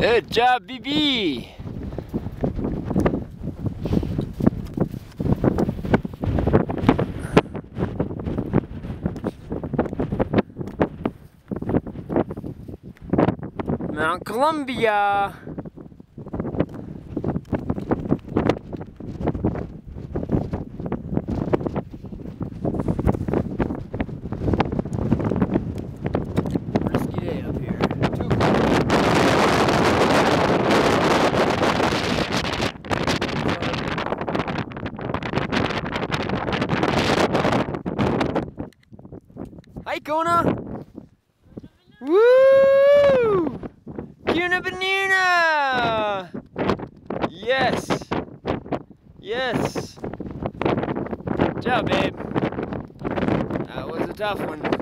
Good job, BB. Mount Columbia. Hi, Kona. Woo! Cuna Banana! Yes. Yes. Good job, babe. That was a tough one.